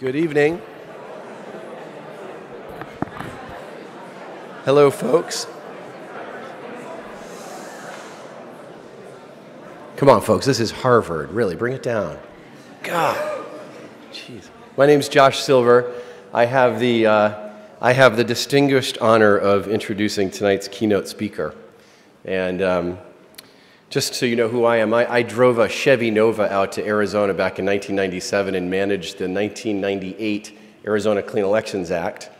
Good evening. Hello, folks. Come on, folks, this is Harvard. Really, bring it down. God. Jeez. My name's Josh Silver. I have the, uh, I have the distinguished honor of introducing tonight's keynote speaker. And um, just so you know who I am, I, I, drove a Chevy Nova out to Arizona back in 1997 and managed the 1998 Arizona Clean Elections Act,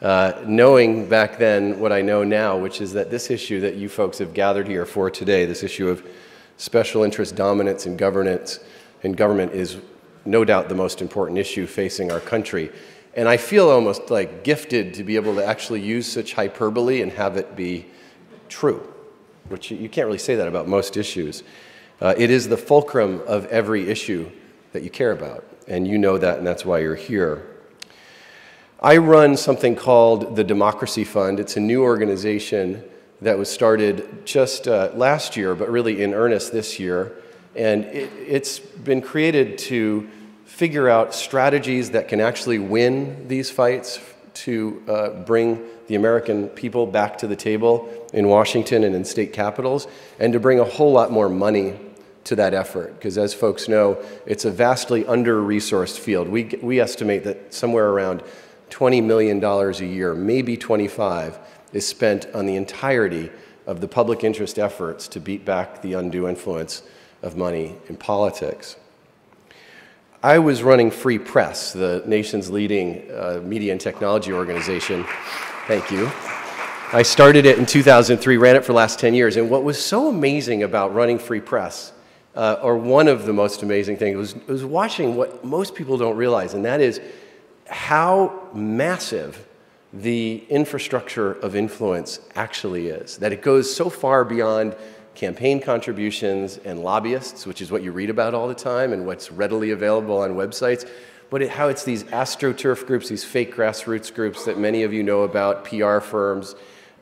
uh, knowing back then what I know now, which is that this issue that you folks have gathered here for today, this issue of special interest dominance in governance and government, is no doubt the most important issue facing our country. And I feel almost like gifted to be able to actually use such hyperbole and have it be true which you can't really say that about most issues. Uh, it is the fulcrum of every issue that you care about, and you know that, and that's why you're here. I run something called the Democracy Fund. It's a new organization that was started just uh, last year, but really in earnest this year. And it, it's been created to figure out strategies that can actually win these fights to uh, bring the American people back to the table in Washington and in state capitals, and to bring a whole lot more money to that effort. Because as folks know, it's a vastly under resourced field. We, we estimate that somewhere around $20 million a year, maybe 25, is spent on the entirety of the public interest efforts to beat back the undue influence of money in politics. I was running Free Press, the nation's leading uh, media and technology organization. Thank you. I started it in 2003, ran it for the last 10 years. And what was so amazing about running Free Press, uh, or one of the most amazing things, was, was watching what most people don't realize, and that is how massive the infrastructure of influence actually is. That it goes so far beyond campaign contributions and lobbyists, which is what you read about all the time and what's readily available on websites, but it, how it's these astroturf groups, these fake grassroots groups that many of you know about, PR firms,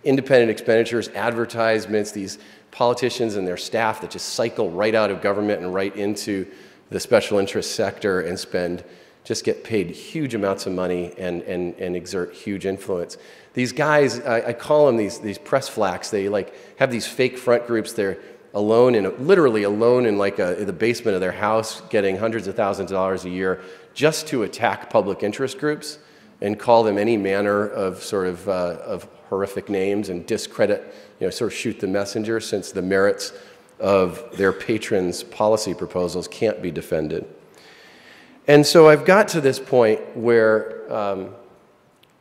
independent expenditures, advertisements, these politicians and their staff that just cycle right out of government and right into the special interest sector and spend, just get paid huge amounts of money and, and, and exert huge influence. These guys, I, I call them these, these press flacks. They like have these fake front groups. They're alone in, literally alone in like a, in the basement of their house, getting hundreds of thousands of dollars a year just to attack public interest groups and call them any manner of sort of, uh, of horrific names and discredit, you know, sort of shoot the messenger since the merits of their patrons' policy proposals can't be defended. And so I've got to this point where um,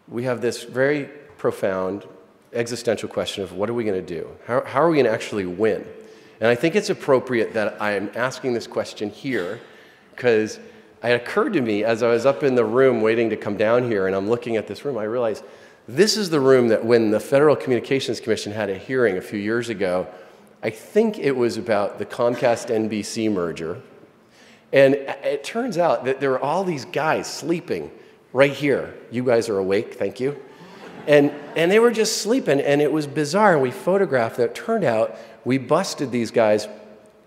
we have this very profound existential question of what are we going to do? How, how are we going to actually win? And I think it's appropriate that I'm asking this question here because it occurred to me as I was up in the room waiting to come down here and I'm looking at this room, I realized this is the room that when the Federal Communications Commission had a hearing a few years ago, I think it was about the Comcast NBC merger. And it turns out that there were all these guys sleeping right here. You guys are awake, thank you. And, and they were just sleeping, and it was bizarre. We photographed that. Turned out we busted these guys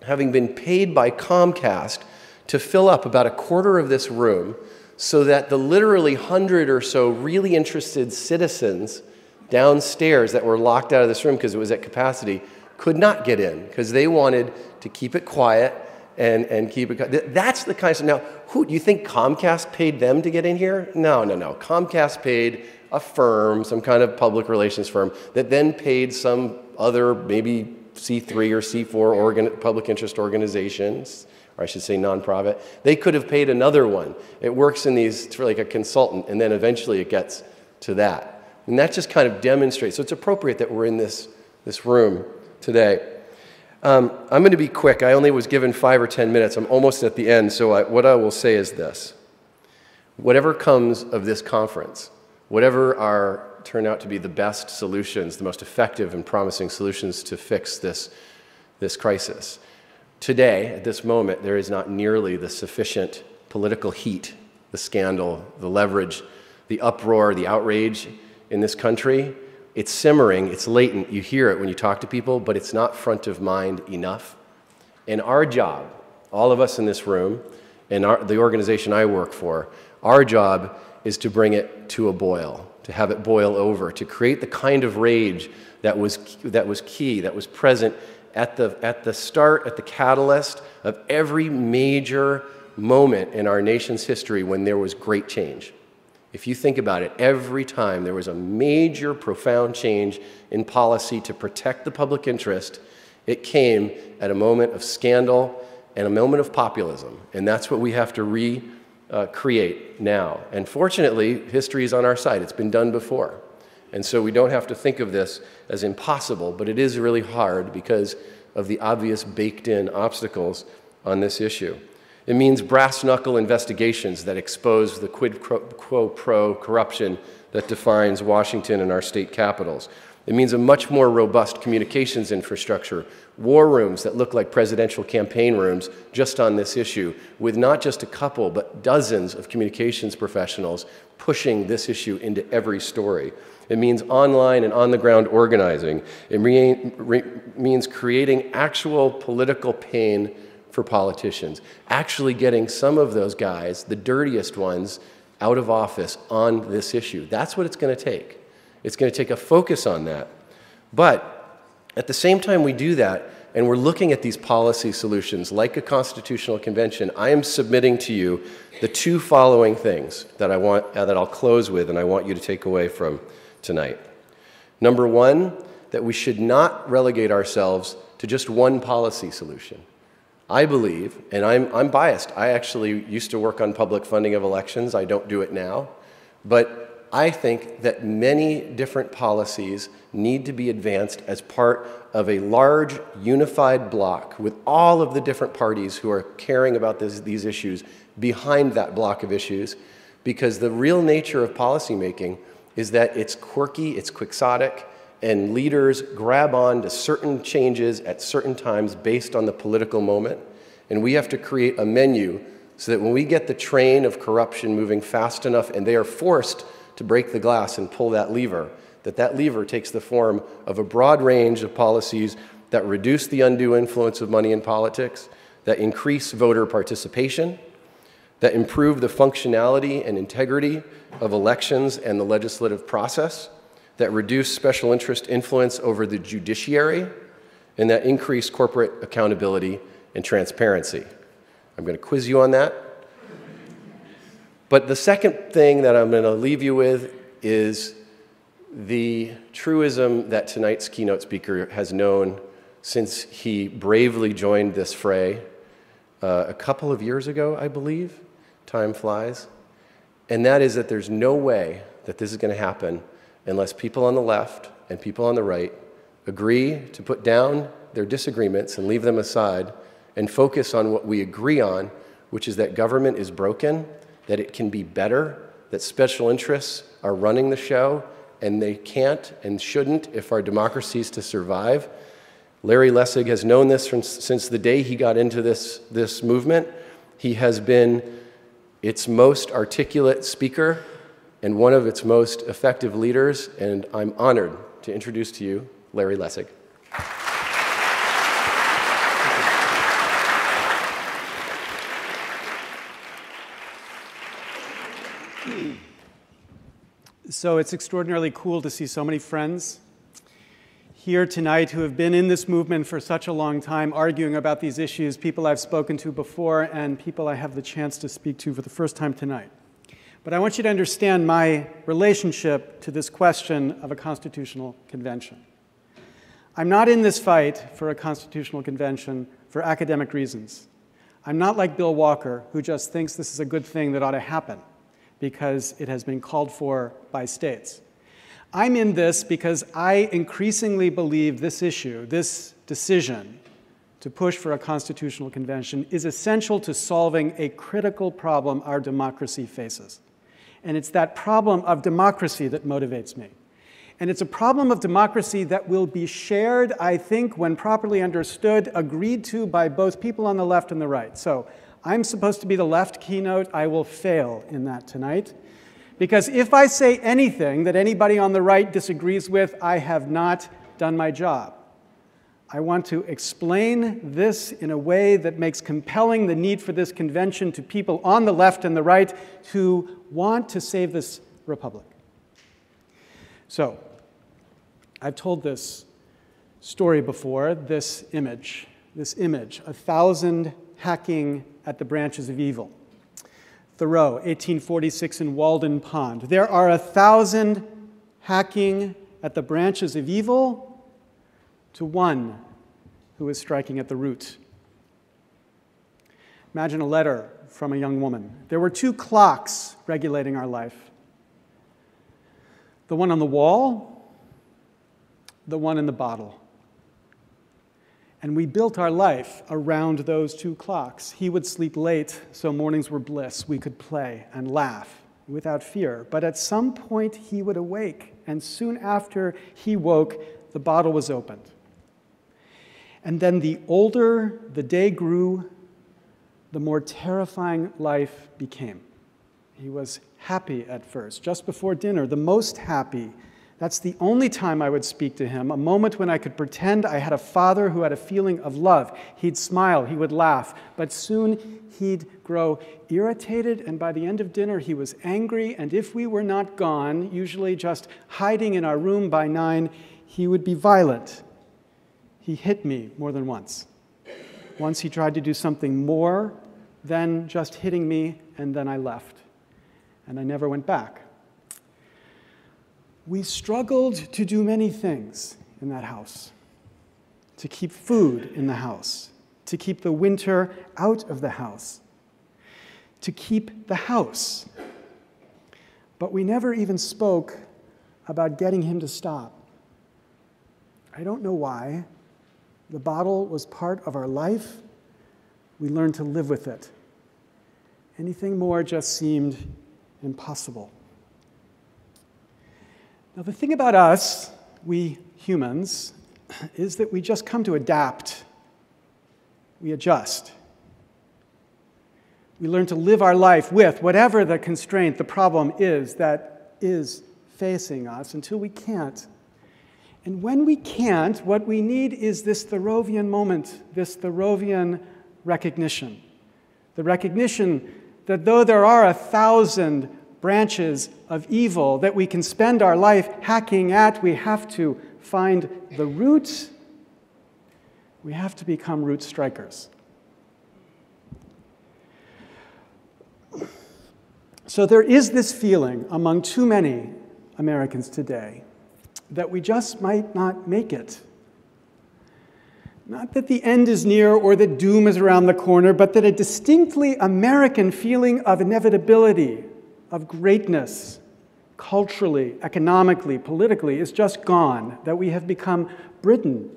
having been paid by Comcast to fill up about a quarter of this room so that the literally hundred or so really interested citizens downstairs that were locked out of this room because it was at capacity could not get in because they wanted to keep it quiet and, and keep it. That's the kind of now. Who do you think Comcast paid them to get in here? No, no, no. Comcast paid a firm, some kind of public relations firm, that then paid some other maybe C3 or C4 organ, public interest organizations or I should say nonprofit. They could have paid another one. It works in these, it's like a consultant, and then eventually it gets to that. And that just kind of demonstrates. So it's appropriate that we're in this, this room today. Um, I'm going to be quick. I only was given five or 10 minutes. I'm almost at the end. So I, what I will say is this whatever comes of this conference, whatever are turn out to be the best solutions, the most effective and promising solutions to fix this, this crisis, Today, at this moment, there is not nearly the sufficient political heat, the scandal, the leverage, the uproar, the outrage in this country. It's simmering, it's latent. You hear it when you talk to people, but it's not front of mind enough. And our job, all of us in this room, and our, the organization I work for, our job is to bring it to a boil, to have it boil over, to create the kind of rage that was, that was key, that was present at the, at the start, at the catalyst of every major moment in our nation's history when there was great change. If you think about it, every time there was a major, profound change in policy to protect the public interest, it came at a moment of scandal and a moment of populism. And that's what we have to recreate uh, now. And fortunately, history is on our side. It's been done before. And so we don't have to think of this as impossible, but it is really hard because of the obvious baked in obstacles on this issue. It means brass knuckle investigations that expose the quid pro quo pro corruption that defines Washington and our state capitals. It means a much more robust communications infrastructure, war rooms that look like presidential campaign rooms just on this issue, with not just a couple, but dozens of communications professionals pushing this issue into every story. It means online and on the ground organizing. It means creating actual political pain for politicians, actually getting some of those guys, the dirtiest ones, out of office on this issue. That's what it's going to take. It's going to take a focus on that. But at the same time we do that, and we're looking at these policy solutions like a constitutional convention, I am submitting to you the two following things that I want uh, that I'll close with and I want you to take away from tonight. Number 1, that we should not relegate ourselves to just one policy solution. I believe, and I'm, I'm biased, I actually used to work on public funding of elections. I don't do it now. But I think that many different policies need to be advanced as part of a large, unified block with all of the different parties who are caring about this, these issues behind that block of issues. Because the real nature of policymaking is that it's quirky, it's quixotic, and leaders grab on to certain changes at certain times based on the political moment. And we have to create a menu so that when we get the train of corruption moving fast enough and they are forced to break the glass and pull that lever, that that lever takes the form of a broad range of policies that reduce the undue influence of money in politics, that increase voter participation, that improve the functionality and integrity of elections and the legislative process, that reduce special interest influence over the judiciary, and that increase corporate accountability and transparency. I'm going to quiz you on that. But the second thing that I'm going to leave you with is the truism that tonight's keynote speaker has known since he bravely joined this fray uh, a couple of years ago, I believe. Time flies. And that is that there's no way that this is going to happen unless people on the left and people on the right agree to put down their disagreements and leave them aside and focus on what we agree on, which is that government is broken, that it can be better, that special interests are running the show, and they can't and shouldn't if our democracy is to survive. Larry Lessig has known this from, since the day he got into this, this movement. He has been its most articulate speaker and one of its most effective leaders, and I'm honored to introduce to you Larry Lessig. So it's extraordinarily cool to see so many friends here tonight who have been in this movement for such a long time, arguing about these issues, people I've spoken to before, and people I have the chance to speak to for the first time tonight. But I want you to understand my relationship to this question of a constitutional convention. I'm not in this fight for a constitutional convention for academic reasons. I'm not like Bill Walker, who just thinks this is a good thing that ought to happen because it has been called for by states. I'm in this because I increasingly believe this issue, this decision to push for a constitutional convention, is essential to solving a critical problem our democracy faces. And it's that problem of democracy that motivates me. And it's a problem of democracy that will be shared, I think, when properly understood, agreed to by both people on the left and the right. So I'm supposed to be the left keynote. I will fail in that tonight. Because if I say anything that anybody on the right disagrees with, I have not done my job. I want to explain this in a way that makes compelling the need for this convention to people on the left and the right who want to save this republic. So, I've told this story before, this image, this image, a thousand hacking at the branches of evil. Thoreau, 1846 in Walden Pond. There are a thousand hacking at the branches of evil to one who is striking at the root. Imagine a letter from a young woman. There were two clocks regulating our life the one on the wall, the one in the bottle. And we built our life around those two clocks. He would sleep late, so mornings were bliss. We could play and laugh without fear. But at some point, he would awake, and soon after he woke, the bottle was opened. And then the older the day grew, the more terrifying life became. He was happy at first, just before dinner, the most happy that's the only time I would speak to him, a moment when I could pretend I had a father who had a feeling of love. He'd smile, he would laugh, but soon he'd grow irritated, and by the end of dinner, he was angry. And if we were not gone, usually just hiding in our room by nine, he would be violent. He hit me more than once. Once he tried to do something more than just hitting me, and then I left. And I never went back. We struggled to do many things in that house to keep food in the house, to keep the winter out of the house, to keep the house. But we never even spoke about getting him to stop. I don't know why. The bottle was part of our life. We learned to live with it. Anything more just seemed impossible. Now, the thing about us, we humans, is that we just come to adapt. We adjust. We learn to live our life with whatever the constraint, the problem is that is facing us until we can't. And when we can't, what we need is this Thoreauvian moment, this Thoreauvian recognition. The recognition that though there are a thousand branches of evil that we can spend our life hacking at. We have to find the roots. We have to become root strikers. So there is this feeling among too many Americans today that we just might not make it. Not that the end is near or that doom is around the corner, but that a distinctly American feeling of inevitability, of greatness, culturally, economically, politically, is just gone, that we have become Britain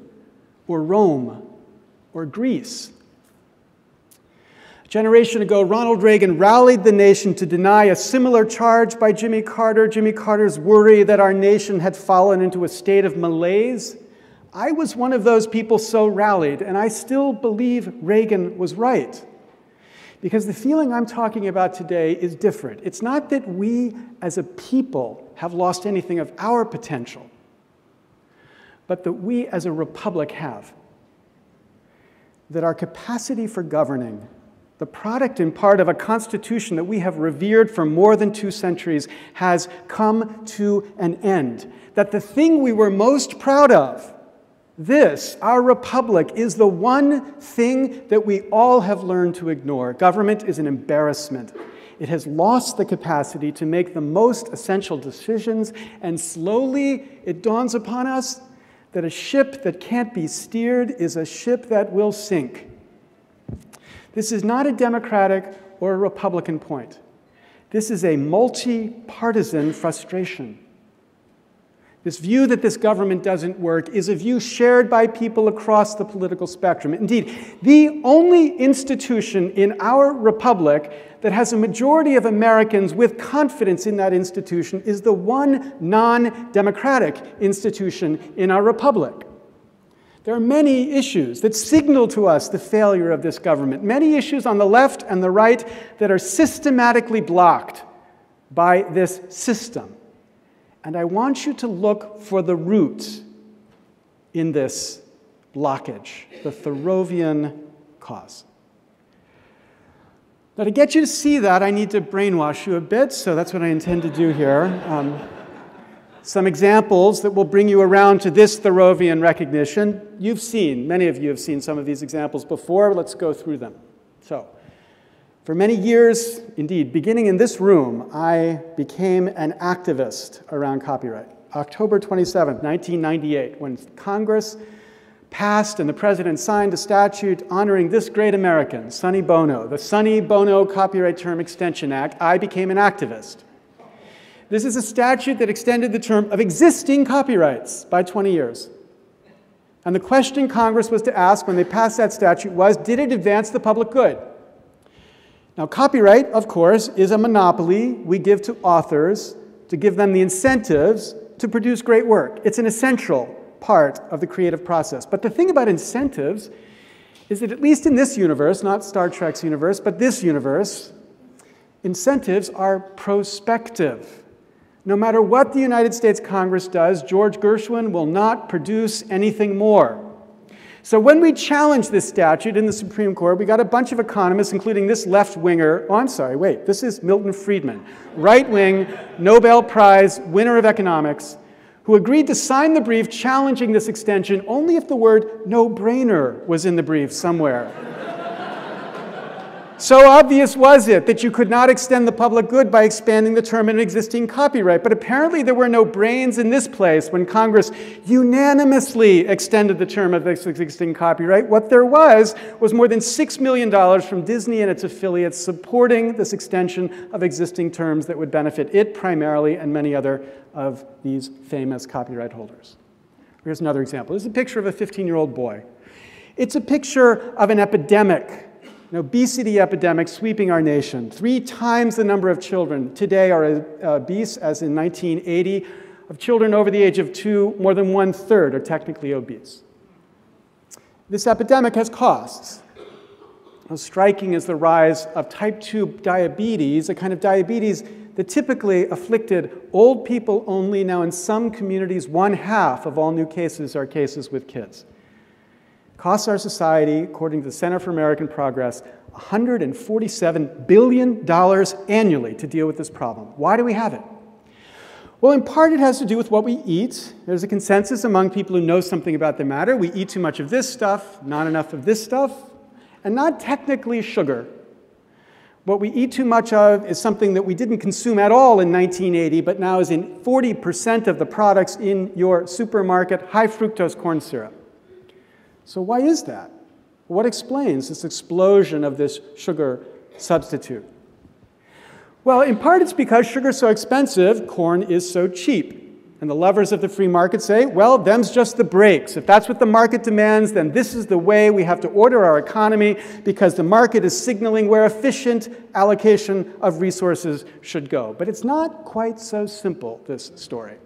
or Rome or Greece. Generation ago, Ronald Reagan rallied the nation to deny a similar charge by Jimmy Carter. Jimmy Carter's worry that our nation had fallen into a state of malaise. I was one of those people so rallied, and I still believe Reagan was right. Because the feeling I'm talking about today is different. It's not that we as a people have lost anything of our potential, but that we as a republic have. That our capacity for governing, the product in part of a constitution that we have revered for more than two centuries, has come to an end. That the thing we were most proud of, this, our republic, is the one thing that we all have learned to ignore. Government is an embarrassment. It has lost the capacity to make the most essential decisions, and slowly it dawns upon us that a ship that can't be steered is a ship that will sink. This is not a Democratic or a Republican point. This is a multi partisan frustration. This view that this government doesn't work is a view shared by people across the political spectrum. Indeed, the only institution in our republic that has a majority of Americans with confidence in that institution is the one non democratic institution in our republic. There are many issues that signal to us the failure of this government, many issues on the left and the right that are systematically blocked by this system. And I want you to look for the root in this blockage, the Thoreauvian cause. Now, to get you to see that, I need to brainwash you a bit, so that's what I intend to do here. Um, some examples that will bring you around to this Thoreauvian recognition. You've seen, many of you have seen some of these examples before. Let's go through them. So, for many years, indeed, beginning in this room, I became an activist around copyright. October 27, 1998, when Congress passed and the president signed a statute honoring this great American, Sonny Bono, the Sonny Bono Copyright Term Extension Act, I became an activist. This is a statute that extended the term of existing copyrights by 20 years. And the question Congress was to ask when they passed that statute was did it advance the public good? Now, copyright, of course, is a monopoly we give to authors to give them the incentives to produce great work. It's an essential part of the creative process. But the thing about incentives is that, at least in this universe, not Star Trek's universe, but this universe, incentives are prospective. No matter what the United States Congress does, George Gershwin will not produce anything more. So when we challenged this statute in the Supreme Court, we got a bunch of economists, including this left winger. Oh, I'm sorry, wait, this is Milton Friedman, right wing, Nobel Prize winner of economics, who agreed to sign the brief challenging this extension only if the word no brainer was in the brief somewhere. So obvious was it that you could not extend the public good by expanding the term in existing copyright. But apparently there were no brains in this place when Congress unanimously extended the term of this existing copyright. What there was was more than $6 million from Disney and its affiliates supporting this extension of existing terms that would benefit it primarily and many other of these famous copyright holders. Here's another example. This is a picture of a 15-year-old boy. It's a picture of an epidemic an obesity epidemic sweeping our nation. Three times the number of children today are uh, obese as in 1980. Of children over the age of two, more than one third are technically obese. This epidemic has costs. How striking is the rise of type 2 diabetes, a kind of diabetes that typically afflicted old people only. Now, in some communities, one half of all new cases are cases with kids costs our society, according to the Center for American Progress, $147 billion annually to deal with this problem. Why do we have it? Well, in part, it has to do with what we eat. There's a consensus among people who know something about the matter. We eat too much of this stuff, not enough of this stuff, and not technically sugar. What we eat too much of is something that we didn't consume at all in 1980, but now is in 40% of the products in your supermarket high fructose corn syrup. So, why is that? What explains this explosion of this sugar substitute? Well, in part it's because sugar's so expensive, corn is so cheap. And the lovers of the free market say, well, them's just the breaks. If that's what the market demands, then this is the way we have to order our economy because the market is signaling where efficient allocation of resources should go. But it's not quite so simple, this story.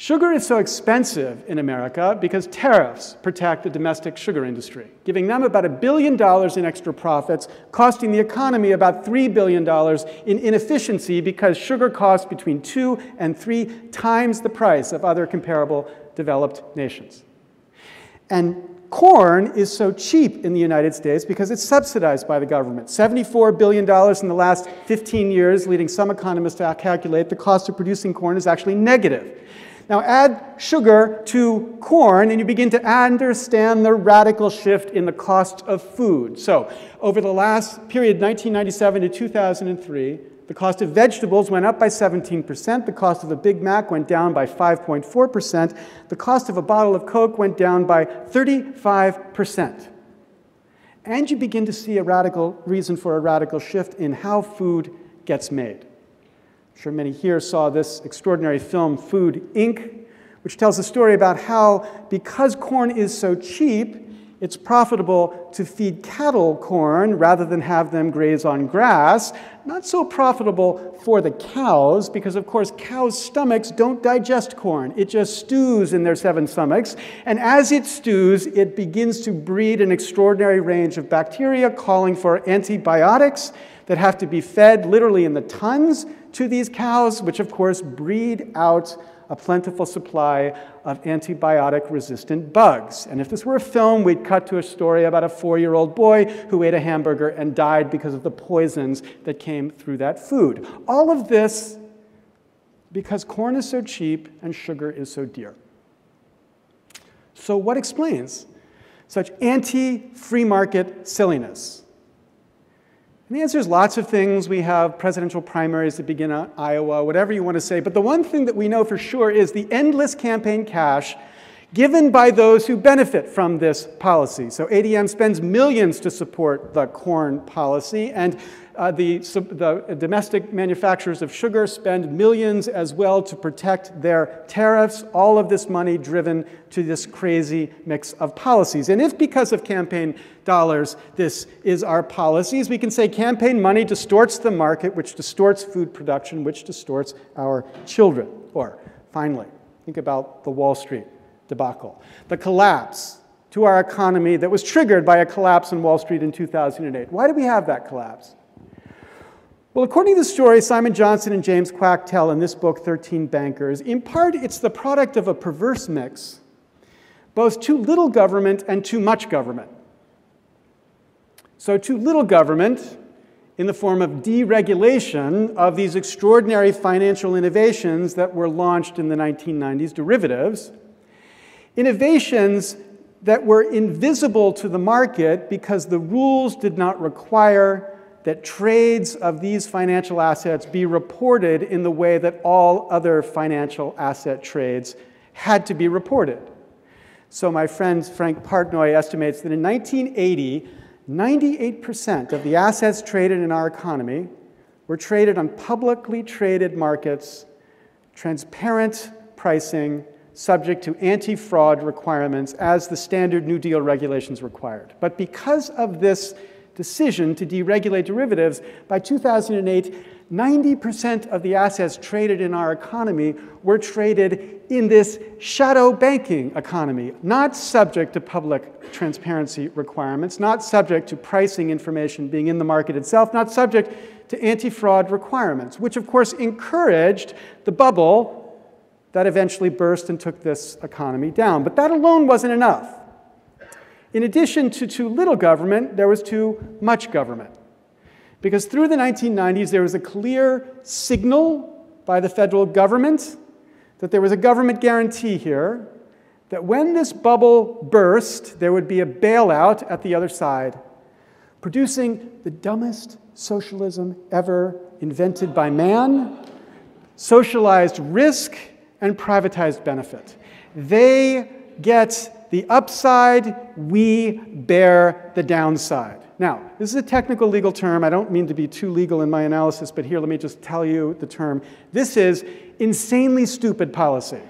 Sugar is so expensive in America because tariffs protect the domestic sugar industry, giving them about a billion dollars in extra profits, costing the economy about $3 billion in inefficiency because sugar costs between two and three times the price of other comparable developed nations. And corn is so cheap in the United States because it's subsidized by the government. $74 billion in the last 15 years, leading some economists to calculate the cost of producing corn is actually negative. Now add sugar to corn, and you begin to understand the radical shift in the cost of food. So, over the last period, 1997 to 2003, the cost of vegetables went up by 17%. The cost of a Big Mac went down by 5.4%. The cost of a bottle of Coke went down by 35%. And you begin to see a radical reason for a radical shift in how food gets made. Sure many here saw this extraordinary film, Food Inc., which tells a story about how, because corn is so cheap, it's profitable to feed cattle corn rather than have them graze on grass. Not so profitable for the cows, because of course cows' stomachs don't digest corn. It just stews in their seven stomachs. And as it stews, it begins to breed an extraordinary range of bacteria calling for antibiotics that have to be fed literally in the tons to these cows, which of course breed out a plentiful supply of antibiotic resistant bugs. And if this were a film, we'd cut to a story about a four year old boy who ate a hamburger and died because of the poisons that came through that food. All of this because corn is so cheap and sugar is so dear. So, what explains such anti free market silliness? And the answer is lots of things. We have presidential primaries that begin in Iowa, whatever you want to say. But the one thing that we know for sure is the endless campaign cash given by those who benefit from this policy. So ADM spends millions to support the corn policy, and uh, the, the domestic manufacturers of sugar spend millions as well to protect their tariffs. All of this money driven to this crazy mix of policies. And if because of campaign dollars this is our policies, we can say campaign money distorts the market, which distorts food production, which distorts our children. Or finally, think about the Wall Street debacle. The collapse to our economy that was triggered by a collapse in Wall Street in 2008. Why did we have that collapse? Well, according to the story Simon Johnson and James Kwak tell in this book, 13 Bankers, in part it's the product of a perverse mix, both too little government and too much government. So, too little government in the form of deregulation of these extraordinary financial innovations that were launched in the 1990s, derivatives. Innovations that were invisible to the market because the rules did not require that trades of these financial assets be reported in the way that all other financial asset trades had to be reported. So, my friend Frank Partnoy estimates that in 1980, 98% of the assets traded in our economy were traded on publicly traded markets, transparent pricing, subject to anti fraud requirements as the standard New Deal regulations required. But because of this decision to deregulate derivatives, by 2008, 90% of the assets traded in our economy were traded in this shadow banking economy, not subject to public transparency requirements, not subject to pricing information being in the market itself, not subject to anti fraud requirements, which of course encouraged the bubble that eventually burst and took this economy down. But that alone wasn't enough. In addition to too little government, there was too much government. Because through the 1990s, there was a clear signal by the federal government that there was a government guarantee here that when this bubble burst, there would be a bailout at the other side, producing the dumbest socialism ever invented by man, socialized risk, and privatized benefit. They get the upside, we bear the downside. Now, this is a technical legal term. I don't mean to be too legal in my analysis, but here let me just tell you the term. This is insanely stupid policy.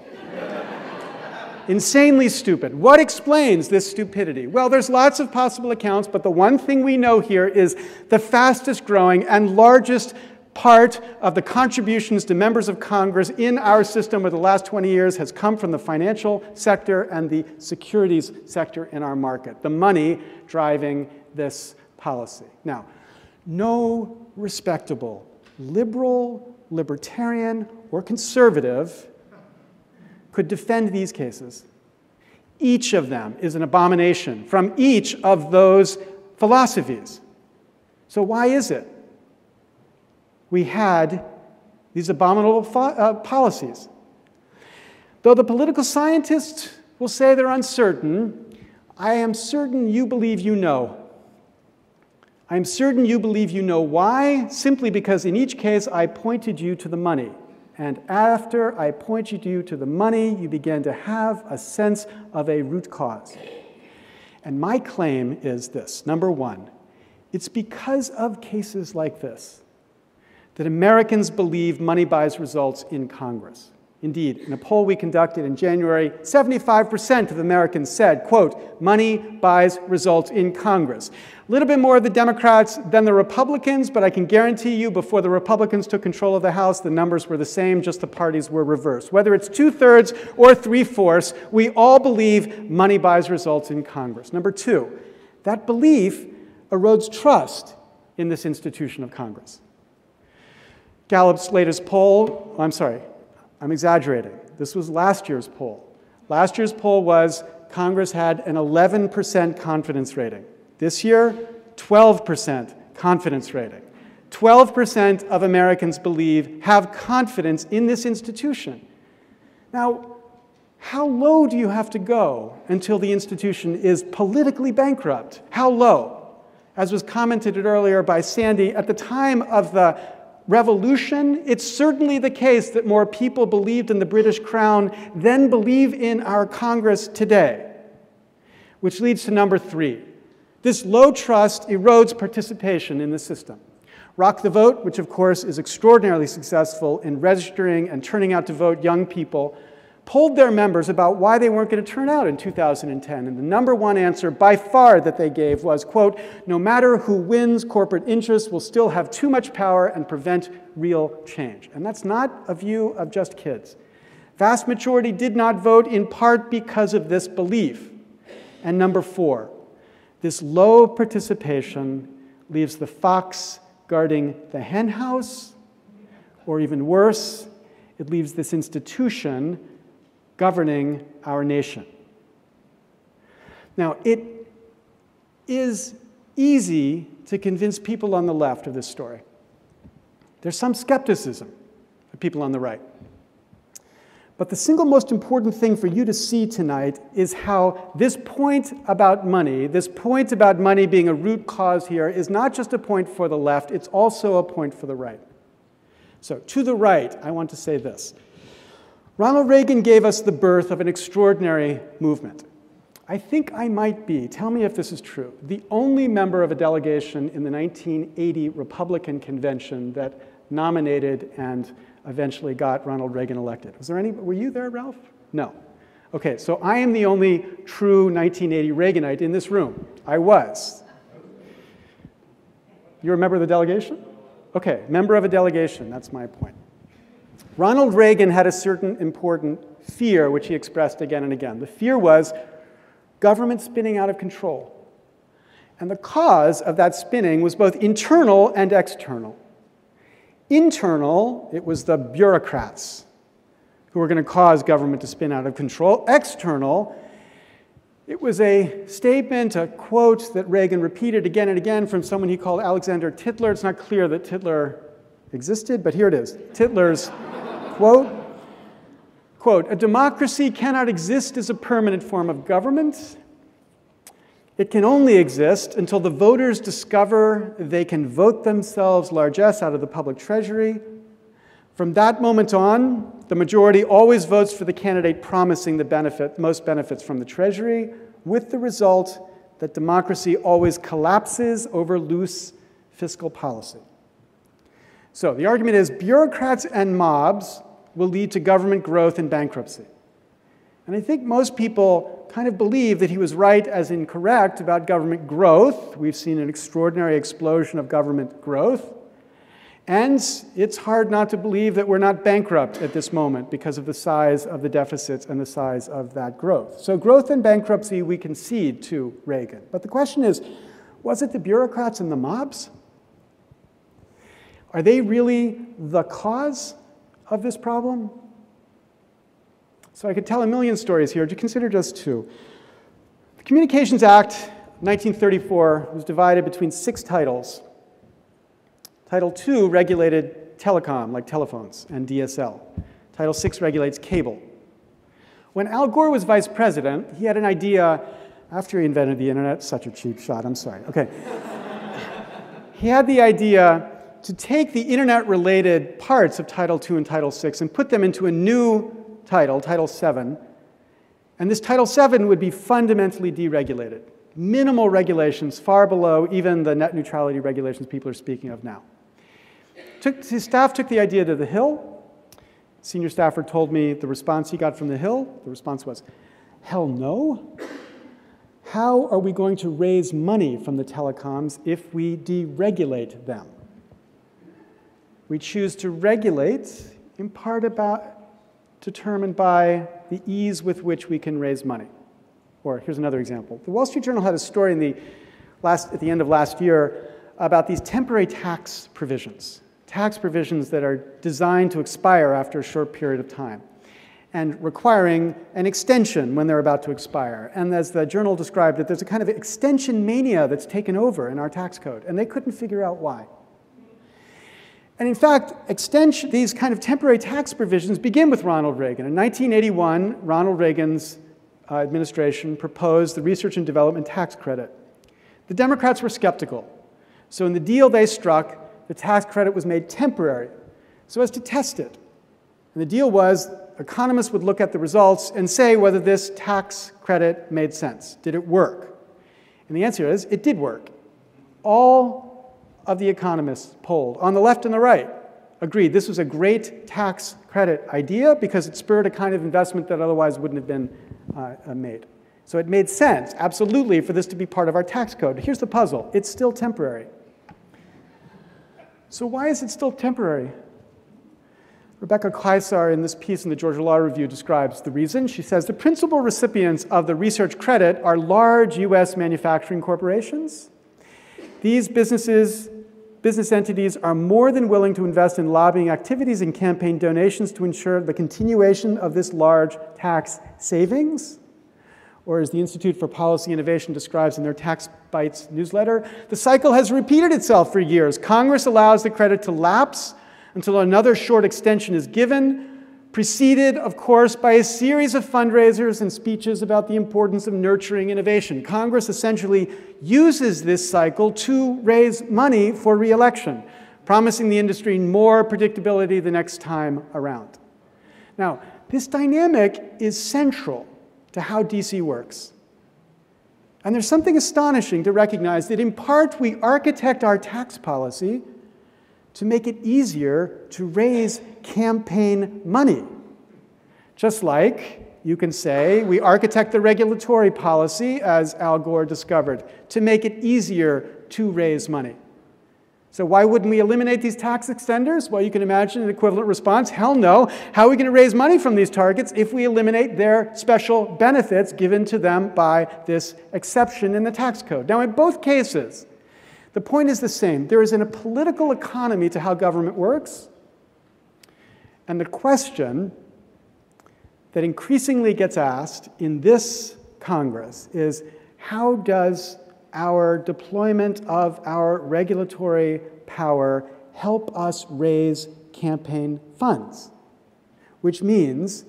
insanely stupid. What explains this stupidity? Well, there's lots of possible accounts, but the one thing we know here is the fastest growing and largest part of the contributions to members of Congress in our system over the last 20 years has come from the financial sector and the securities sector in our market, the money driving this policy. Now, no respectable liberal, libertarian, or conservative could defend these cases. Each of them is an abomination from each of those philosophies. So, why is it we had these abominable uh, policies. Though the political scientists will say they're uncertain, I am certain you believe you know. I am certain you believe you know why, simply because in each case I pointed you to the money. And after I pointed you to the money, you began to have a sense of a root cause. And my claim is this number one, it's because of cases like this that Americans believe money buys results in Congress. Indeed, in a poll we conducted in January, 75% of Americans said, quote, money buys results in Congress. A little bit more of the Democrats than the Republicans, but I can guarantee you before the Republicans took control of the House, the numbers were the same, just the parties were reversed. Whether it's two thirds or three fourths, we all believe money buys results in Congress. Number two, that belief erodes trust in this institution of Congress. Gallup's latest poll, I'm sorry, I'm exaggerating. This was last year's poll. Last year's poll was Congress had an 11% confidence rating. This year, 12% confidence rating. 12% of Americans believe have confidence in this institution. Now, how low do you have to go until the institution is politically bankrupt? How low? As was commented earlier by Sandy, at the time of the revolution, it's certainly the case that more people believed in the British crown than believe in our Congress today. Which leads to number three. This low trust erodes participation in the system. Rock the Vote, which of course is extraordinarily successful in registering and turning out to vote young people, polled their members about why they weren't going to turn out in 2010. And the number one answer by far that they gave was, quote, no matter who wins, corporate interests will still have too much power and prevent real change. And that's not a view of just kids. Vast majority did not vote in part because of this belief. And number four, this low participation leaves the fox guarding the henhouse, or even worse, it leaves this institution governing our nation. Now, it is easy to convince people on the left of this story. There's some skepticism of people on the right. But the single most important thing for you to see tonight is how this point about money, this point about money being a root cause here, is not just a point for the left, it's also a point for the right. So, to the right, I want to say this Ronald Reagan gave us the birth of an extraordinary movement. I think I might be, tell me if this is true, the only member of a delegation in the 1980 Republican convention that nominated and eventually got Ronald Reagan elected. Was there any, were you there, Ralph? No. Okay, so I am the only true 1980 Reaganite in this room. I was. You're a member of the delegation? Okay, member of a delegation, that's my point. Ronald Reagan had a certain important fear, which he expressed again and again. The fear was government spinning out of control. And the cause of that spinning was both internal and external. Internal, it was the bureaucrats who were going to cause government to spin out of control. External, it was a statement, a quote that Reagan repeated again and again from someone he called Alexander Tytler. It's not clear that Tytler existed, but here it is. Tytler's Quote, quote, a democracy cannot exist as a permanent form of government. It can only exist until the voters discover they can vote themselves largesse out of the public treasury. From that moment on, the majority always votes for the candidate promising the benefit, most benefits from the treasury, with the result that democracy always collapses over loose fiscal policy. So the argument is bureaucrats and mobs will lead to government growth and bankruptcy. And I think most people kind of believe that he was right as incorrect about government growth. We've seen an extraordinary explosion of government growth. And it's hard not to believe that we're not bankrupt at this moment because of the size of the deficits and the size of that growth. So, growth and bankruptcy we concede to Reagan. But the question is was it the bureaucrats and the mobs? Are they really the cause of this problem? So I could tell a million stories here. To consider just two. The Communications Act 1934 was divided between six titles. Title II regulated telecom, like telephones and DSL. Title VI regulates cable. When Al Gore was vice president, he had an idea after he invented the internet, such a cheap shot, I'm sorry. Okay. he had the idea to take the internet related parts of Title II and Title VI and put them into a new title, Title VII. And this Title VII would be fundamentally deregulated. Minimal regulations, far below even the net neutrality regulations people are speaking of now. Took, his staff took the idea to the Hill. Senior staffer told me the response he got from the Hill. The response was, hell no. How are we going to raise money from the telecoms if we deregulate them? We choose to regulate in part about determined by the ease with which we can raise money. Or here's another example. The Wall Street Journal had a story in the last, at the end of last year about these temporary tax provisions. tax provisions that are designed to expire after a short period of time and requiring an extension when they're about to expire. And as the journal described it, there's a kind of extension mania that's taken over in our tax code, and they couldn't figure out why. And in fact, extension, these kind of temporary tax provisions begin with Ronald Reagan. In 1981, Ronald Reagan's uh, administration proposed the Research and Development Tax Credit. The Democrats were skeptical. So in the deal they struck, the tax credit was made temporary so as to test it. And the deal was economists would look at the results and say whether this tax credit made sense. Did it work? And the answer is it did work. All of the economists polled, on the left and the right, agreed this was a great tax credit idea because it spurred a kind of investment that otherwise wouldn't have been uh, uh made. So it made sense, absolutely, for this to be part of our tax code. Here's the puzzle it's still temporary. So, why is it still temporary? Rebecca Kysar, in this piece in the Georgia Law Review, describes the reason. She says the principal recipients of the research credit are large U.S. manufacturing corporations. These businesses, business entities are more than willing to invest in lobbying activities and campaign donations to ensure the continuation of this large tax savings or as the Institute for Policy Innovation describes in their Tax Bites newsletter, the cycle has repeated itself for years. Congress allows the credit to lapse until another short extension is given, preceded, of course, by a series of fundraisers and speeches about the importance of nurturing innovation. Congress essentially uses this cycle to raise money for reelection, promising the industry more predictability the next time around. Now, this dynamic is central to how DC works. And there's something astonishing to recognize that in part we architect our tax policy to make it easier to raise campaign money. Just like you can say we architect the regulatory policy, as Al Gore discovered, to make it easier to raise money. So why wouldn't we eliminate these tax extenders? Well, you can imagine an equivalent response. Hell no. How are we going to raise money from these targets if we eliminate their special benefits given to them by this exception in the tax code? Now, in both cases, the point is the same. There is a political economy to how government works. And the question that increasingly gets asked in this Congress is how does our deployment of our regulatory power help us raise campaign funds, which means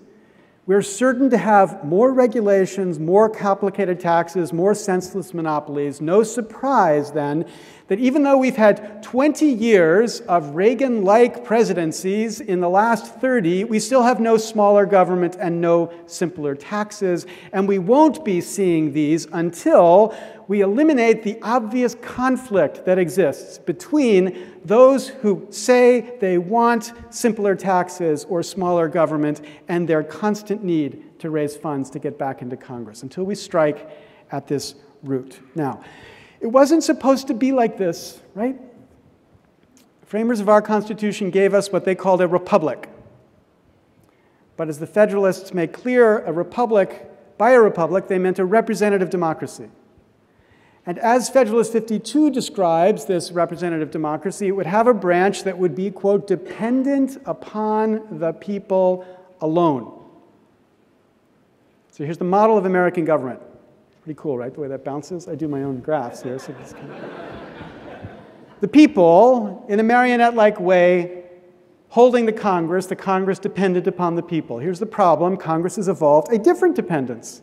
we're certain to have more regulations, more complicated taxes, more senseless monopolies. No surprise then that even though we've had 20 years of Reagan like presidencies, in the last 30, we still have no smaller government and no simpler taxes. And we won't be seeing these until we eliminate the obvious conflict that exists between those who say they want simpler taxes or smaller government and their constant need to raise funds to get back into Congress until we strike at this root. Now, it wasn't supposed to be like this, right? Framers of our Constitution gave us what they called a republic. But as the Federalists make clear, a republic, by a republic, they meant a representative democracy. And as Federalist 52 describes this representative democracy, it would have a branch that would be, quote, dependent upon the people alone. So here's the model of American government. Pretty cool, right? The way that bounces. I do my own graphs here. So it's kind of... the people, in a marionette like way, holding the Congress, the Congress dependent upon the people. Here's the problem Congress has evolved a different dependence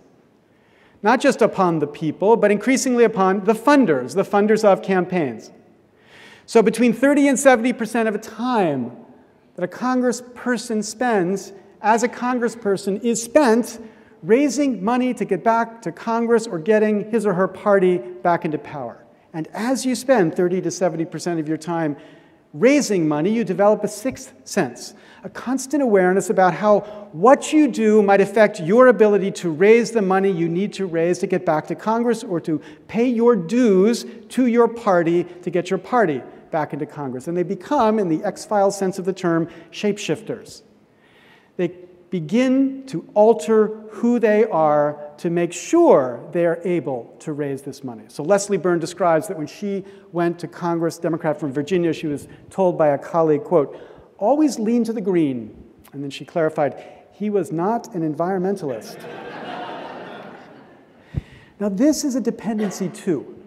not just upon the people, but increasingly upon the funders, the funders of campaigns. So between 30 and 70% of the time that a congressperson spends as a congressperson is spent raising money to get back to Congress or getting his or her party back into power. And as you spend 30 to 70% of your time raising money, you develop a sixth sense, a constant awareness about how what you do might affect your ability to raise the money you need to raise to get back to Congress or to pay your dues to your party to get your party back into Congress. And they become, in the X Files sense of the term, shapeshifters. They begin to alter who they are to make sure they are able to raise this money. So Leslie Byrne describes that when she went to Congress, Democrat from Virginia, she was told by a colleague, quote, always lean to the green. And then she clarified, he was not an environmentalist. now, this is a dependency too.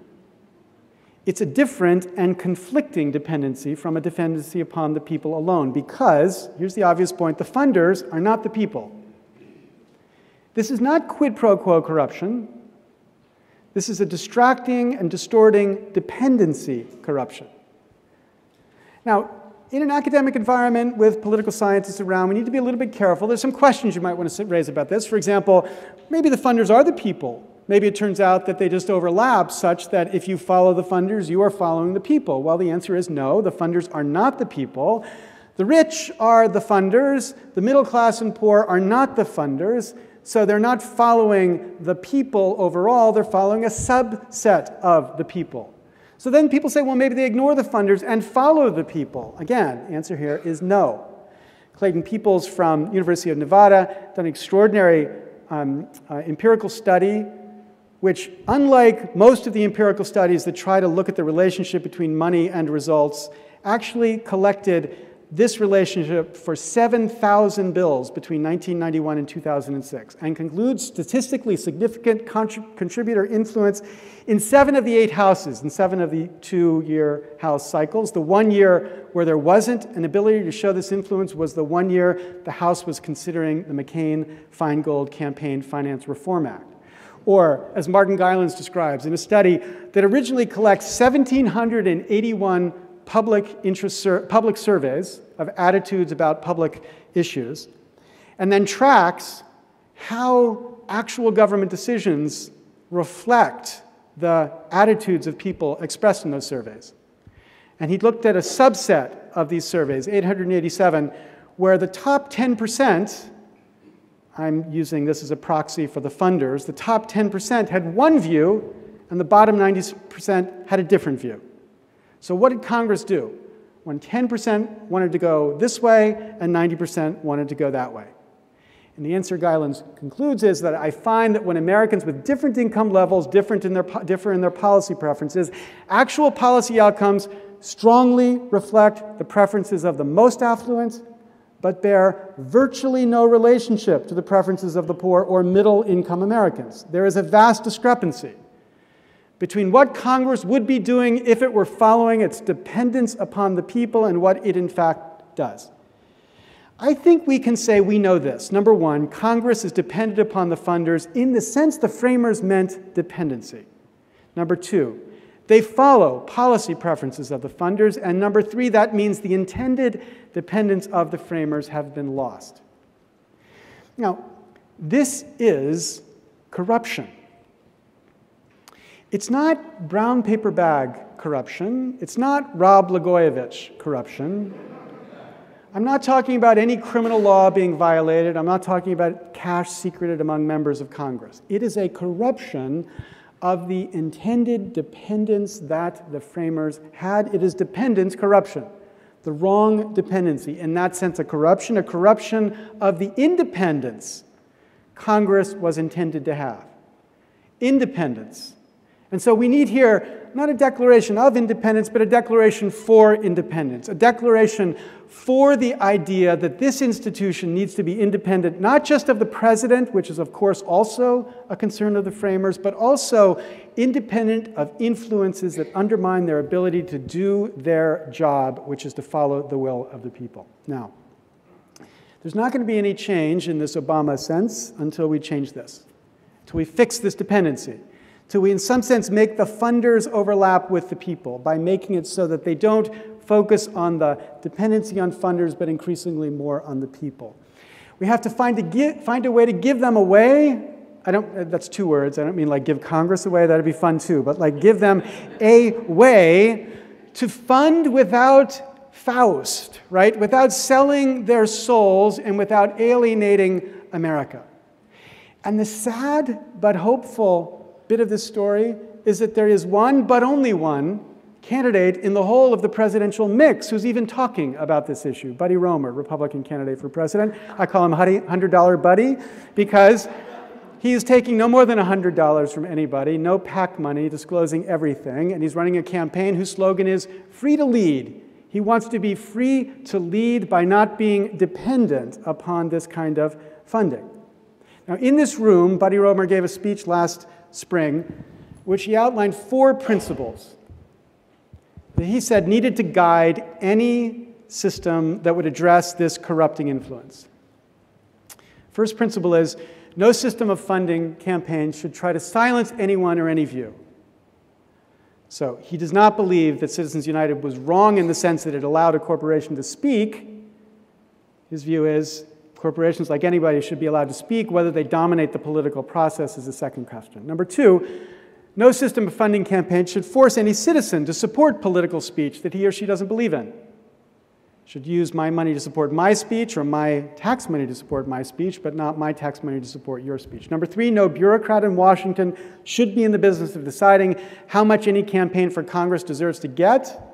It's a different and conflicting dependency from a dependency upon the people alone because, here's the obvious point, the funders are not the people. This is not quid pro quo corruption. This is a distracting and distorting dependency corruption. Now, in an academic environment with political scientists around, we need to be a little bit careful. There's some questions you might want to raise about this. For example, maybe the funders are the people Maybe it turns out that they just overlap such that if you follow the funders, you are following the people. Well, the answer is no, the funders are not the people. The rich are the funders, the middle class and poor are not the funders, so they're not following the people overall, they're following a subset of the people. So then people say, well, maybe they ignore the funders and follow the people. Again, answer here is no. Clayton Peoples from University of Nevada done an extraordinary um, uh, empirical study which, unlike most of the empirical studies that try to look at the relationship between money and results, actually collected this relationship for 7,000 bills between 1991 and 2006 and concludes statistically significant contrib contributor influence in seven of the eight houses, in seven of the two year House cycles. The one year where there wasn't an ability to show this influence was the one year the House was considering the McCain Feingold Campaign Finance Reform Act. Or, as Martin Gilens describes, in a study that originally collects 1,781 public, interest sur public surveys of attitudes about public issues, and then tracks how actual government decisions reflect the attitudes of people expressed in those surveys. And he looked at a subset of these surveys, 887, where the top 10% I'm using this as a proxy for the funders, the top 10% had one view and the bottom 90% had a different view. So what did Congress do? When 10% wanted to go this way and 90% wanted to go that way. And the answer Gilens concludes is that I find that when Americans with different income levels different in their, differ in their policy preferences, actual policy outcomes strongly reflect the preferences of the most affluent but bear virtually no relationship to the preferences of the poor or middle income Americans. There is a vast discrepancy between what Congress would be doing if it were following its dependence upon the people and what it in fact does. I think we can say we know this. Number one, Congress is dependent upon the funders in the sense the framers meant dependency. Number two, they follow policy preferences of the funders. And number three, that means the intended dependence of the framers have been lost. Now, this is corruption. It's not brown paper bag corruption. It's not Rod Blagojevich corruption. I'm not talking about any criminal law being violated. I'm not talking about cash secreted among members of Congress. It is a corruption of the intended dependence that the framers had. It is dependence corruption, the wrong dependency. In that sense, a corruption, a corruption of the independence Congress was intended to have. Independence. And so we need here not a declaration of independence, but a declaration for independence, a declaration for the idea that this institution needs to be independent, not just of the president, which is, of course, also a concern of the framers, but also independent of influences that undermine their ability to do their job, which is to follow the will of the people. Now, there's not going to be any change in this Obama sense until we change this, until we fix this dependency to, we in some sense, make the funders overlap with the people by making it so that they don't focus on the dependency on funders, but increasingly more on the people. We have to find a, get, find a way to give them away. I don't, uh, that's two words. I don't mean like give Congress away, that'd be fun too, but like give them a way to fund without Faust, right? Without selling their souls and without alienating America. And the sad but hopeful bit of this story is that there is one, but only one, candidate in the whole of the presidential mix who's even talking about this issue. Buddy Roemer, Republican candidate for president. I call him $100 Buddy because he is taking no more than $100 from anybody, no PAC money, disclosing everything, and he's running a campaign whose slogan is free to lead. He wants to be free to lead by not being dependent upon this kind of funding. Now, in this room, Buddy Roemer gave a speech last spring, which he outlined four principles that he said needed to guide any system that would address this corrupting influence. First principle is no system of funding campaigns should try to silence anyone or any view. So he does not believe that Citizens United was wrong in the sense that it allowed a corporation to speak. His view is corporations, like anybody, should be allowed to speak. Whether they dominate the political process is a second question. Number two, no system of funding campaigns should force any citizen to support political speech that he or she doesn't believe in should use my money to support my speech or my tax money to support my speech, but not my tax money to support your speech. Number three, no bureaucrat in Washington should be in the business of deciding how much any campaign for Congress deserves to get.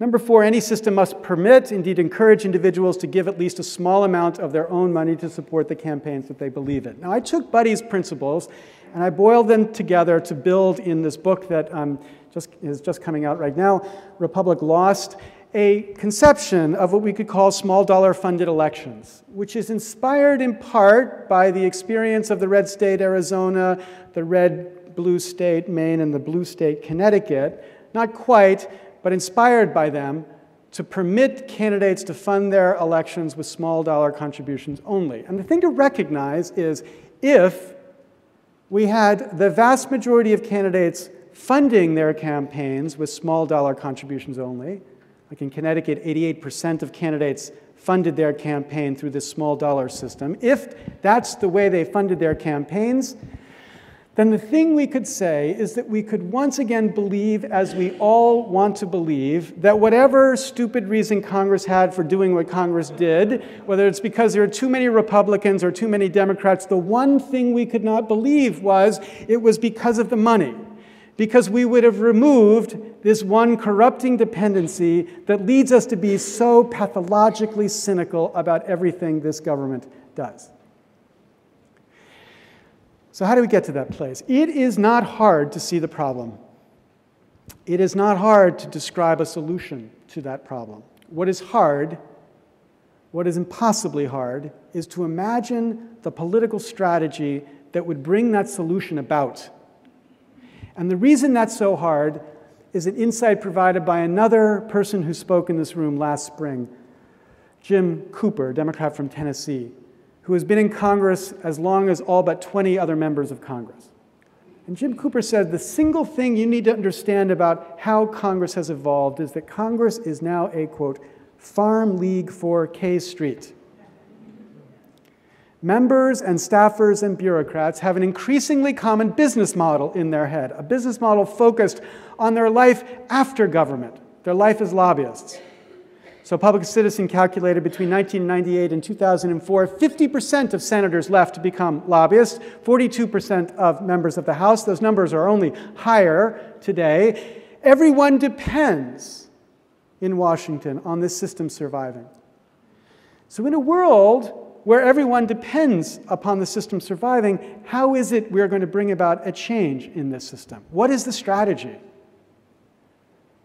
Number four, any system must permit, indeed encourage individuals to give at least a small amount of their own money to support the campaigns that they believe in. Now, I took Buddy's principles and I boiled them together to build in this book that um, just, is just coming out right now, Republic Lost a conception of what we could call small dollar funded elections, which is inspired in part by the experience of the red state Arizona, the red blue state Maine, and the blue state Connecticut. Not quite, but inspired by them to permit candidates to fund their elections with small dollar contributions only. And the thing to recognize is if we had the vast majority of candidates funding their campaigns with small dollar contributions only, like in Connecticut, 88% of candidates funded their campaign through this small dollar system. If that's the way they funded their campaigns, then the thing we could say is that we could once again believe, as we all want to believe, that whatever stupid reason Congress had for doing what Congress did, whether it's because there are too many Republicans or too many Democrats, the one thing we could not believe was it was because of the money because we would have removed this one corrupting dependency that leads us to be so pathologically cynical about everything this government does. So, how do we get to that place? It is not hard to see the problem. It is not hard to describe a solution to that problem. What is hard, what is impossibly hard, is to imagine the political strategy that would bring that solution about and the reason that's so hard is an insight provided by another person who spoke in this room last spring, Jim Cooper, Democrat from Tennessee, who has been in Congress as long as all but 20 other members of Congress. And Jim Cooper said the single thing you need to understand about how Congress has evolved is that Congress is now a, quote, farm league for K Street. Members and staffers and bureaucrats have an increasingly common business model in their head, a business model focused on their life after government, their life as lobbyists. So, Public Citizen calculated between 1998 and 2004, 50% of senators left to become lobbyists, 42% of members of the House. Those numbers are only higher today. Everyone depends in Washington on this system surviving. So, in a world where everyone depends upon the system surviving, how is it we're going to bring about a change in this system? What is the strategy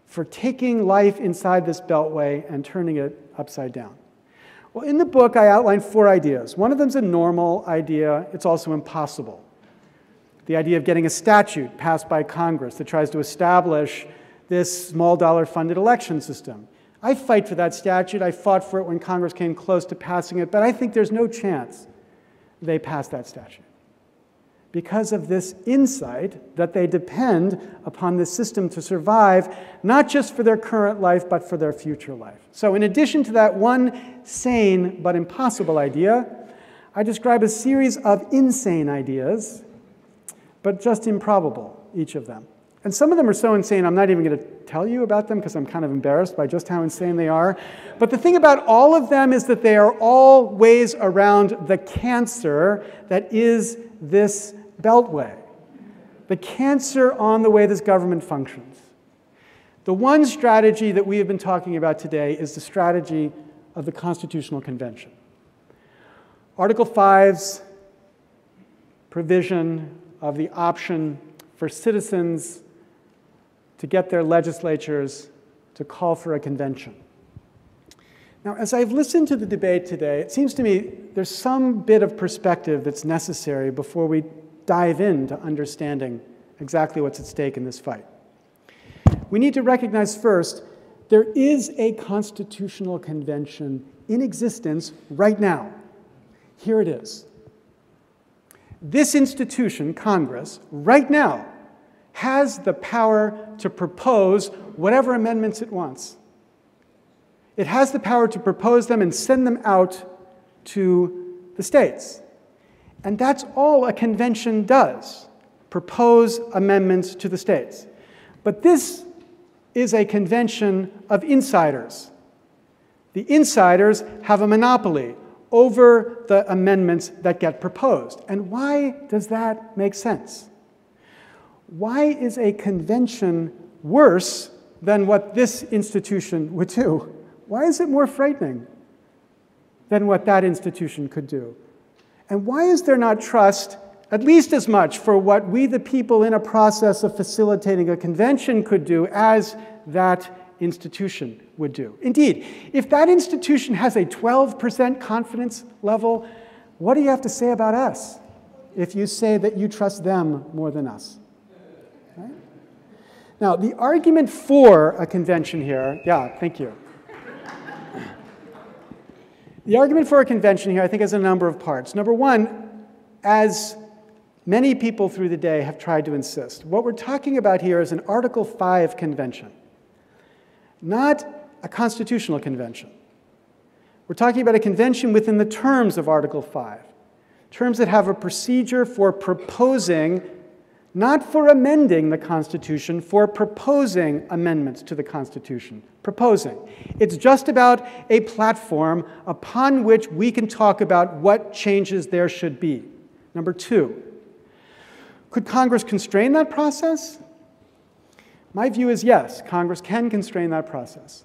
for taking life inside this beltway and turning it upside down? Well, in the book, I outline four ideas. One of them is a normal idea, it's also impossible. The idea of getting a statute passed by Congress that tries to establish this small dollar funded election system. I fight for that statute. I fought for it when Congress came close to passing it, but I think there's no chance they pass that statute because of this insight that they depend upon this system to survive, not just for their current life, but for their future life. So, in addition to that one sane but impossible idea, I describe a series of insane ideas, but just improbable, each of them. And some of them are so insane, I'm not even going to tell you about them because I'm kind of embarrassed by just how insane they are. But the thing about all of them is that they are all ways around the cancer that is this beltway, the cancer on the way this government functions. The one strategy that we have been talking about today is the strategy of the Constitutional Convention. Article 5's provision of the option for citizens to get their legislatures to call for a convention. Now, as I've listened to the debate today, it seems to me there's some bit of perspective that's necessary before we dive into understanding exactly what's at stake in this fight. We need to recognize first there is a constitutional convention in existence right now. Here it is. This institution, Congress, right now, has the power to propose whatever amendments it wants. It has the power to propose them and send them out to the states. And that's all a convention does propose amendments to the states. But this is a convention of insiders. The insiders have a monopoly over the amendments that get proposed. And why does that make sense? Why is a convention worse than what this institution would do? Why is it more frightening than what that institution could do? And why is there not trust, at least as much, for what we, the people in a process of facilitating a convention, could do as that institution would do. Indeed, if that institution has a 12% confidence level, what do you have to say about us if you say that you trust them more than us? Right? Now, the argument for a convention here, yeah, thank you. The argument for a convention here, I think, has a number of parts. Number one, as many people through the day have tried to insist, what we're talking about here is an Article 5 convention not a constitutional convention. We're talking about a convention within the terms of Article 5, terms that have a procedure for proposing, not for amending the Constitution, for proposing amendments to the Constitution. Proposing. It's just about a platform upon which we can talk about what changes there should be. Number two, could Congress constrain that process? My view is yes, Congress can constrain that process.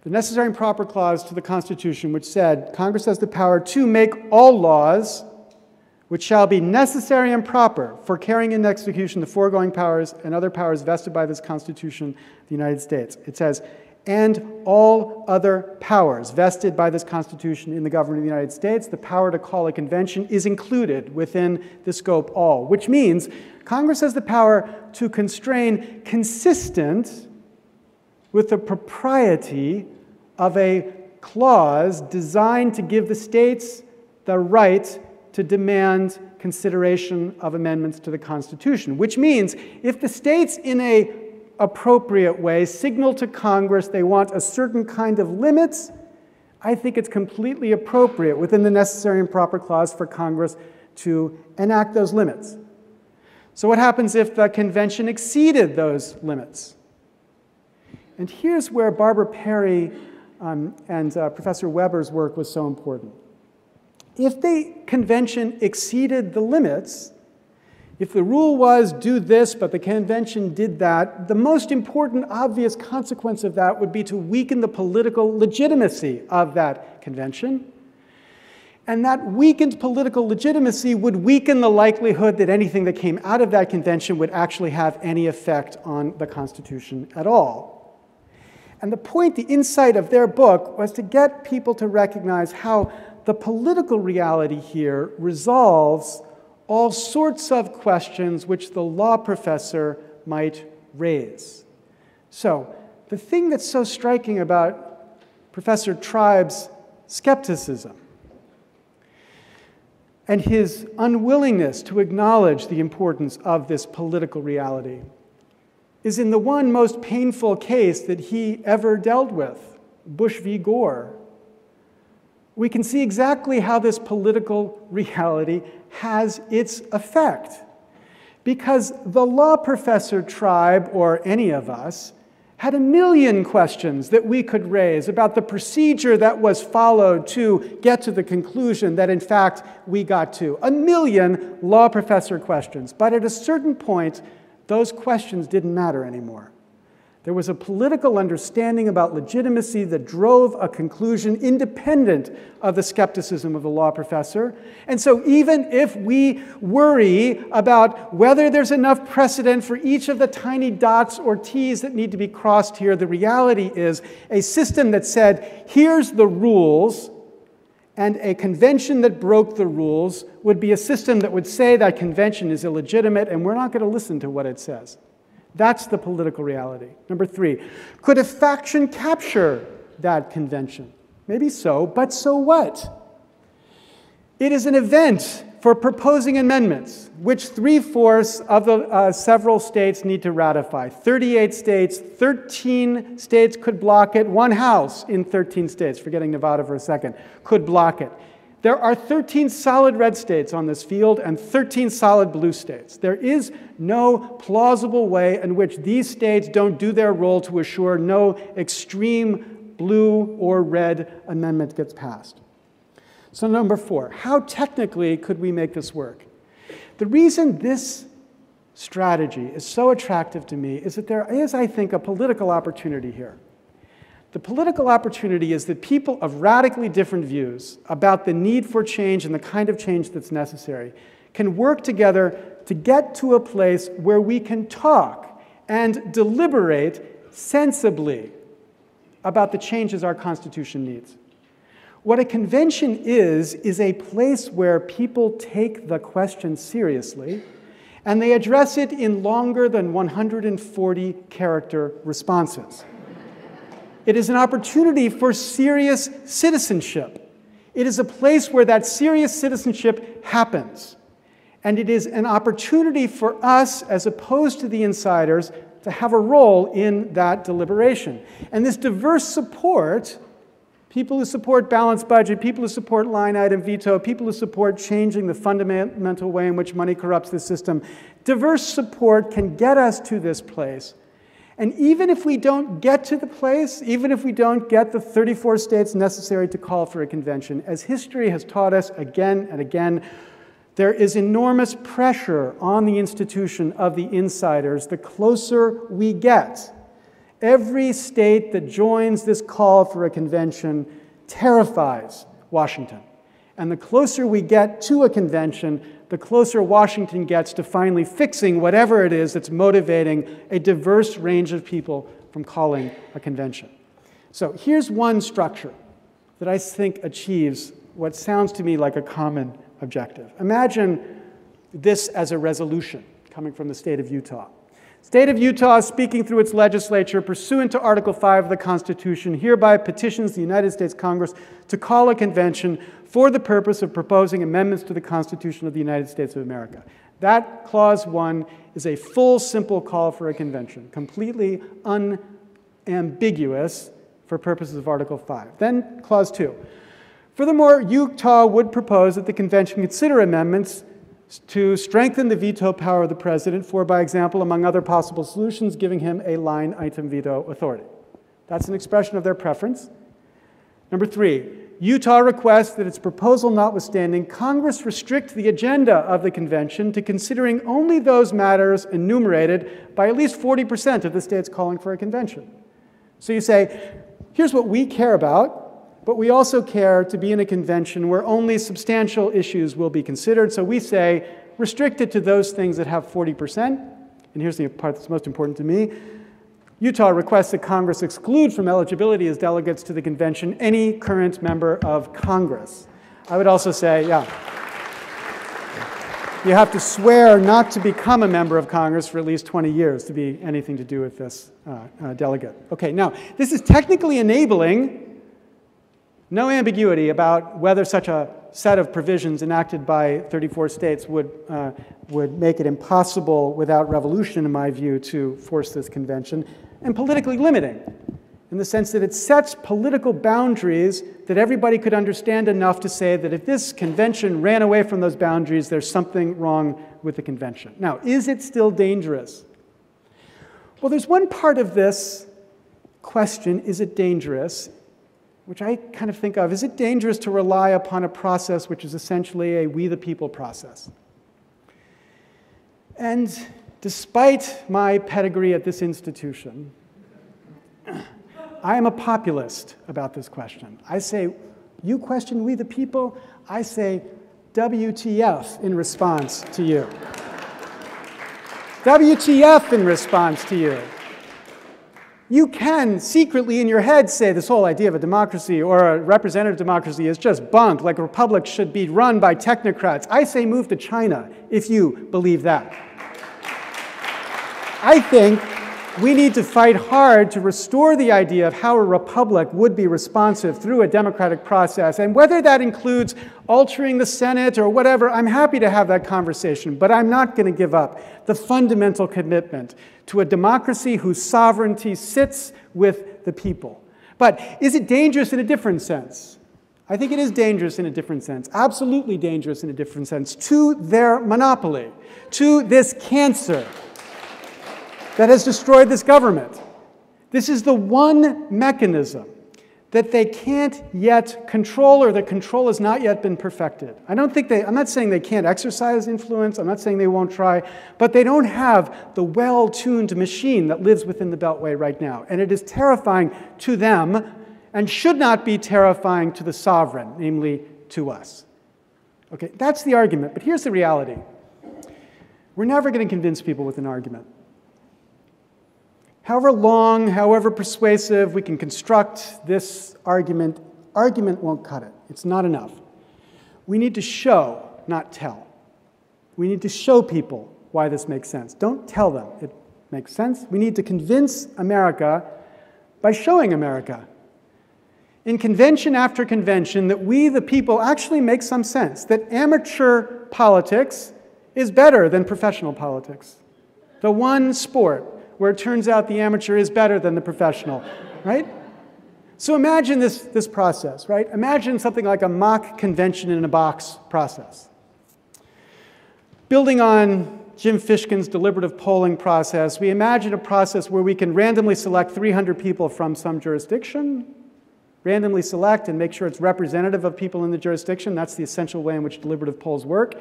The necessary and proper clause to the Constitution, which said Congress has the power to make all laws which shall be necessary and proper for carrying into execution the foregoing powers and other powers vested by this Constitution of the United States. It says, and all other powers vested by this Constitution in the government of the United States, the power to call a convention is included within the scope all, which means Congress has the power to constrain consistent with the propriety of a clause designed to give the states the right to demand consideration of amendments to the Constitution, which means if the states in a appropriate way signal to Congress they want a certain kind of limits, I think it's completely appropriate within the necessary and proper clause for Congress to enact those limits. So, what happens if the convention exceeded those limits? And here's where Barbara Perry um, and uh, Professor Weber's work was so important. If the convention exceeded the limits, if the rule was do this, but the convention did that, the most important obvious consequence of that would be to weaken the political legitimacy of that convention and that weakened political legitimacy would weaken the likelihood that anything that came out of that convention would actually have any effect on the Constitution at all. And the point, the insight of their book was to get people to recognize how the political reality here resolves all sorts of questions which the law professor might raise. So, the thing that's so striking about Professor Tribe's skepticism and his unwillingness to acknowledge the importance of this political reality is in the one most painful case that he ever dealt with Bush v. Gore. We can see exactly how this political reality has its effect. Because the law professor Tribe, or any of us, had a million questions that we could raise about the procedure that was followed to get to the conclusion that, in fact, we got to. A million law professor questions. But at a certain point, those questions didn't matter anymore. There was a political understanding about legitimacy that drove a conclusion independent of the skepticism of the law professor. And so, even if we worry about whether there's enough precedent for each of the tiny dots or T's that need to be crossed here, the reality is a system that said, here's the rules, and a convention that broke the rules would be a system that would say that convention is illegitimate, and we're not going to listen to what it says. That's the political reality. Number three, could a faction capture that convention? Maybe so, but so what? It is an event for proposing amendments, which three fourths of the uh, several states need to ratify. 38 states, 13 states could block it, one house in 13 states, forgetting Nevada for a second, could block it. There are 13 solid red states on this field and 13 solid blue states. There is no plausible way in which these states don't do their role to assure no extreme blue or red amendment gets passed. So, number four, how technically could we make this work? The reason this strategy is so attractive to me is that there is, I think, a political opportunity here. The political opportunity is that people of radically different views about the need for change and the kind of change that's necessary can work together to get to a place where we can talk and deliberate sensibly about the changes our Constitution needs. What a convention is, is a place where people take the question seriously and they address it in longer than 140 character responses. It is an opportunity for serious citizenship. It is a place where that serious citizenship happens. And it is an opportunity for us, as opposed to the insiders, to have a role in that deliberation. And this diverse support people who support balanced budget, people who support line item veto, people who support changing the fundamental way in which money corrupts the system diverse support can get us to this place and even if we don't get to the place, even if we don't get the 34 states necessary to call for a convention, as history has taught us again and again, there is enormous pressure on the institution of the insiders the closer we get. Every state that joins this call for a convention terrifies Washington. And the closer we get to a convention, the closer Washington gets to finally fixing whatever it is that's motivating a diverse range of people from calling a convention. So here's one structure that I think achieves what sounds to me like a common objective. Imagine this as a resolution coming from the state of Utah. State of Utah, speaking through its legislature pursuant to Article 5 of the Constitution, hereby petitions the United States Congress to call a convention for the purpose of proposing amendments to the Constitution of the United States of America. That clause one is a full, simple call for a convention, completely unambiguous for purposes of Article 5. Then, clause two. Furthermore, Utah would propose that the convention consider amendments to strengthen the veto power of the president for, by example, among other possible solutions, giving him a line item veto authority. That's an expression of their preference. Number three, Utah requests that its proposal notwithstanding, Congress restrict the agenda of the convention to considering only those matters enumerated by at least 40% of the states calling for a convention. So you say, here's what we care about, but we also care to be in a convention where only substantial issues will be considered. So we say, restrict it to those things that have 40%. And here's the part that's most important to me Utah requests that Congress exclude from eligibility as delegates to the convention any current member of Congress. I would also say, yeah, you have to swear not to become a member of Congress for at least 20 years to be anything to do with this uh, uh, delegate. Okay, now, this is technically enabling no ambiguity about whether such a set of provisions enacted by 34 states would, uh, would make it impossible without revolution, in my view, to force this convention and politically limiting in the sense that it sets political boundaries that everybody could understand enough to say that if this convention ran away from those boundaries, there's something wrong with the convention. Now, is it still dangerous? Well, there's one part of this question is it dangerous? Which I kind of think of is it dangerous to rely upon a process which is essentially a we the people process? And despite my pedigree at this institution, I am a populist about this question. I say, you question we the people, I say, WTF in response to you. WTF in response to you. You can secretly in your head say this whole idea of a democracy or a representative democracy is just bunk, like a republic should be run by technocrats. I say move to China if you believe that. I think we need to fight hard to restore the idea of how a republic would be responsive through a democratic process. And whether that includes altering the Senate or whatever, I'm happy to have that conversation. But I'm not going to give up the fundamental commitment to a democracy whose sovereignty sits with the people. But is it dangerous in a different sense? I think it is dangerous in a different sense, absolutely dangerous in a different sense, to their monopoly, to this cancer that has destroyed this government. This is the one mechanism that they can't yet control or that control has not yet been perfected. I don't think they, I'm not saying they can't exercise influence, I'm not saying they won't try, but they don't have the well tuned machine that lives within the Beltway right now. And it is terrifying to them and should not be terrifying to the sovereign, namely to us. Okay, that's the argument, but here's the reality. We're never going to convince people with an argument. However long, however persuasive we can construct this argument, argument won't cut it. It's not enough. We need to show, not tell. We need to show people why this makes sense. Don't tell them it makes sense. We need to convince America by showing America in convention after convention that we, the people, actually make some sense, that amateur politics is better than professional politics. The one sport where it turns out the amateur is better than the professional, right? So imagine this, this process, right? Imagine something like a mock convention in a box process. Building on Jim Fishkin's deliberative polling process, we imagine a process where we can randomly select 300 people from some jurisdiction, randomly select and make sure it's representative of people in the jurisdiction. That's the essential way in which deliberative polls work.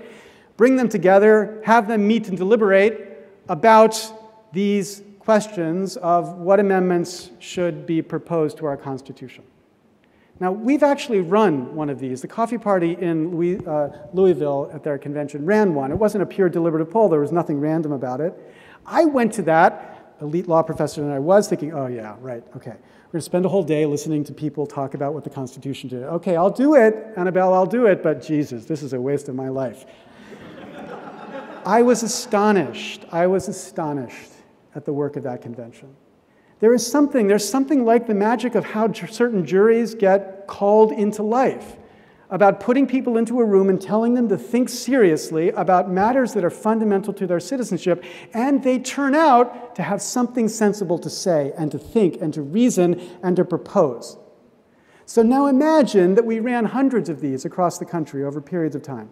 Bring them together, have them meet and deliberate about these questions of what amendments should be proposed to our Constitution. Now, we've actually run one of these. The Coffee Party in Louis, uh, Louisville at their convention ran one. It wasn't a pure deliberative poll, there was nothing random about it. I went to that, elite law professor and I was, thinking, oh, yeah, right, okay. We're going to spend a whole day listening to people talk about what the Constitution did. Okay, I'll do it, Annabel, I'll do it, but Jesus, this is a waste of my life. I was astonished. I was astonished at the work of that convention. There is something, there's something like the magic of how certain juries get called into life about putting people into a room and telling them to think seriously about matters that are fundamental to their citizenship, and they turn out to have something sensible to say and to think and to reason and to propose. So now imagine that we ran hundreds of these across the country over periods of time.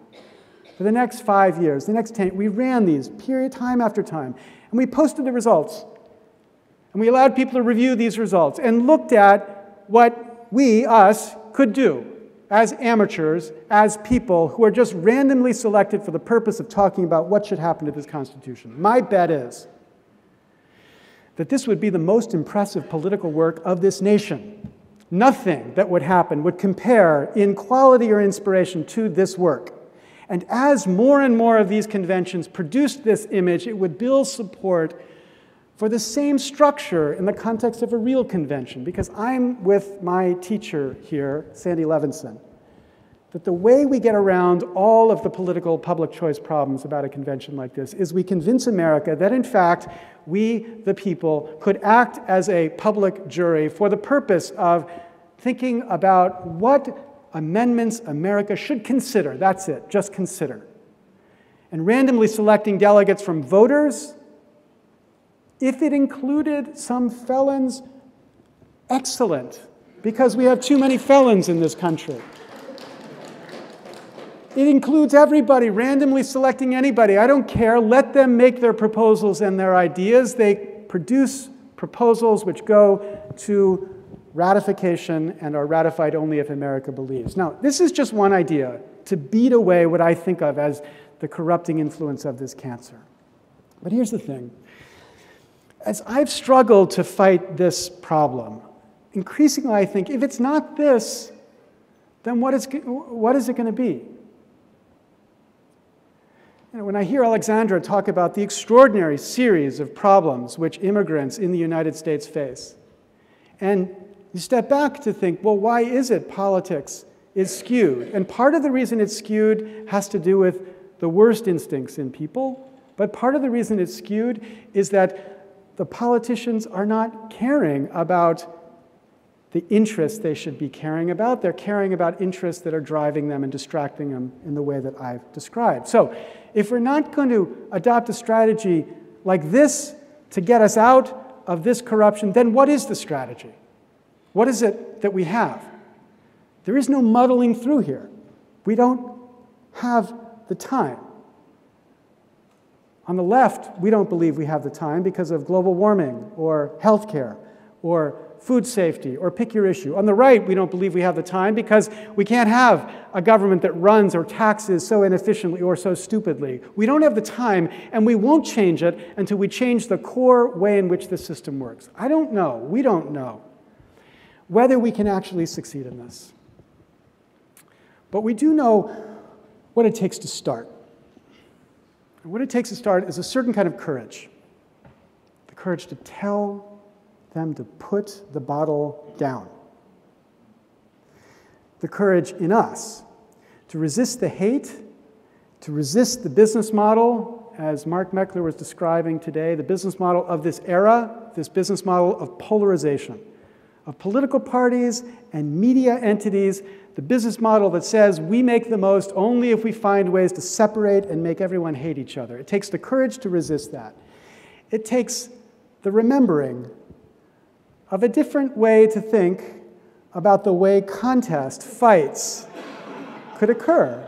For the next five years, the next 10, we ran these period time after time. And we posted the results. And we allowed people to review these results and looked at what we, us, could do as amateurs, as people who are just randomly selected for the purpose of talking about what should happen to this Constitution. My bet is that this would be the most impressive political work of this nation. Nothing that would happen would compare in quality or inspiration to this work. And as more and more of these conventions produced this image, it would build support for the same structure in the context of a real convention. Because I'm with my teacher here, Sandy Levinson, that the way we get around all of the political public choice problems about a convention like this is we convince America that, in fact, we, the people, could act as a public jury for the purpose of thinking about what amendments America should consider. That's it, just consider. And randomly selecting delegates from voters, if it included some felons, excellent, because we have too many felons in this country. It includes everybody, randomly selecting anybody. I don't care. Let them make their proposals and their ideas. They produce proposals which go to ratification and are ratified only if America believes. Now, this is just one idea to beat away what I think of as the corrupting influence of this cancer. But here's the thing as I've struggled to fight this problem, increasingly I think if it's not this, then what is, what is it going to be? When I hear Alexandra talk about the extraordinary series of problems which immigrants in the United States face, and you step back to think, well, why is it politics is skewed? And part of the reason it's skewed has to do with the worst instincts in people, but part of the reason it's skewed is that the politicians are not caring about the interests they should be caring about. They're caring about interests that are driving them and distracting them in the way that I've described. So, if we're not going to adopt a strategy like this to get us out of this corruption, then what is the strategy? What is it that we have? There is no muddling through here. We don't have the time. On the left, we don't believe we have the time because of global warming or healthcare or food safety or pick your issue. On the right, we don't believe we have the time because we can't have a government that runs or taxes so inefficiently or so stupidly. We don't have the time, and we won't change it until we change the core way in which the system works. I don't know, we don't know whether we can actually succeed in this. But we do know what it takes to start. And what it takes to start is a certain kind of courage the courage to tell them to put the bottle down, the courage in us to resist the hate, to resist the business model, as Mark Meckler was describing today, the business model of this era, this business model of polarization, of political parties and media entities the business model that says we make the most only if we find ways to separate and make everyone hate each other. It takes the courage to resist that. It takes the remembering of a different way to think about the way contest, fights, could occur.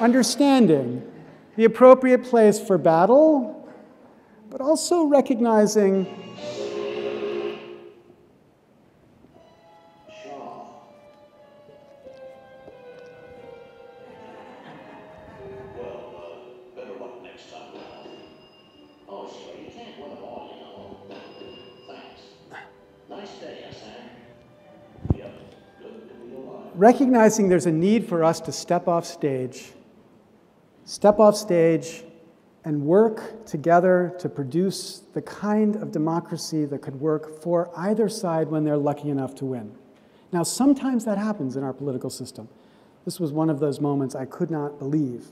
Understanding the appropriate place for battle, but also recognizing recognizing there's a need for us to step off stage, step off stage and work together to produce the kind of democracy that could work for either side when they're lucky enough to win. Now, sometimes that happens in our political system. This was one of those moments I could not believe.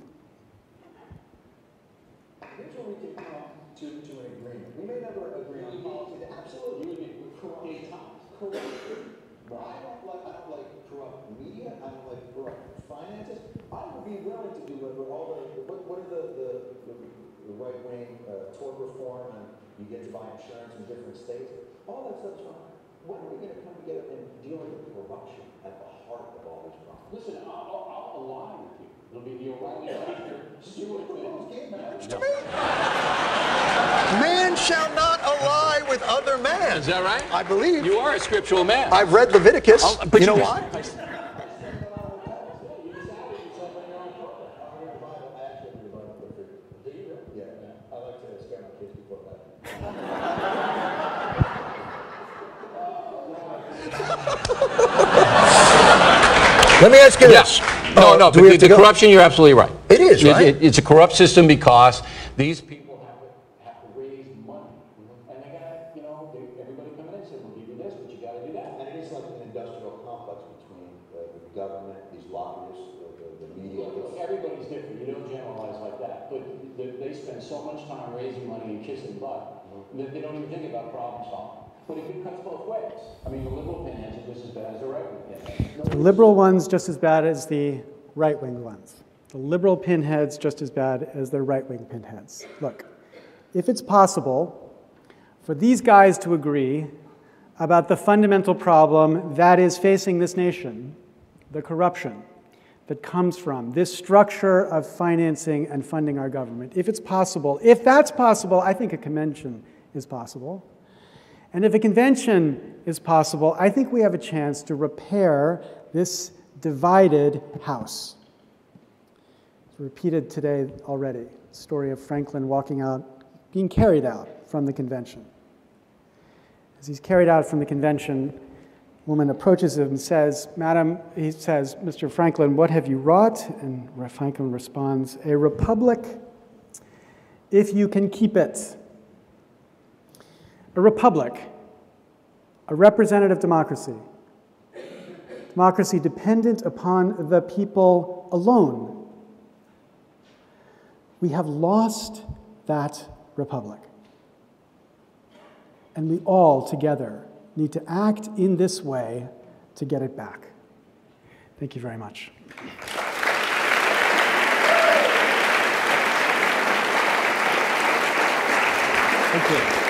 Here's where we can come to, to an agreement. We may never agree on policy. Absolutely. Correct. Correct. willing to do it, but all the, what, what are the, the, the, the right wing uh, tort reform and you get to buy insurance in different states? All that stuff's fine. When are we going to come together and deal with the corruption at the heart of all these problems? Listen, I'll, I'll, I'll align with you. It'll be the O'Reilly Stewart Man shall not ally with other men. Is that right? I believe. You are a scriptural man. I've read Leviticus. Oh, but you, you know why? Let me ask you this. No, uh, no, but the, the corruption, you're absolutely right. It is, right? It, it's a corrupt system because these people have to, have to raise money. And they got, you know, they, everybody coming in and saying, we'll give you this, but you got to do that. And it is like an industrial complex between uh, the government, these lobbyists, the, the, the media. Look, everybody's different. You don't generalize like that. But they, they spend so much time raising money and kissing butt mm-hmm. that they don't even think about problem solving. But it cuts both ways. I mean, the liberal pinheads are just as bad as the right wing pinheads. The liberal ones just as bad as the right wing ones. The liberal pinheads just as bad as the right wing pinheads. Look, if it's possible for these guys to agree about the fundamental problem that is facing this nation, the corruption that comes from this structure of financing and funding our government, if it's possible, if that's possible, I think a convention is possible. And if a convention is possible, I think we have a chance to repair this divided house. It's repeated today already. Story of Franklin walking out being carried out from the convention. As he's carried out from the convention, a woman approaches him and says, Madam, he says, Mr. Franklin, what have you wrought? And Franklin responds, A republic, if you can keep it. A republic, a representative democracy, democracy dependent upon the people alone. We have lost that republic. And we all together need to act in this way to get it back. Thank you very much. Thank you.